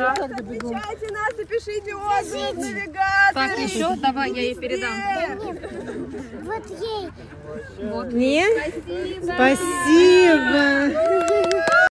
Да. Встречайте нас и пишите отзыв в навигатор. Так, еще давай, я ей передам. Вот ей. Вот Не? Спасибо.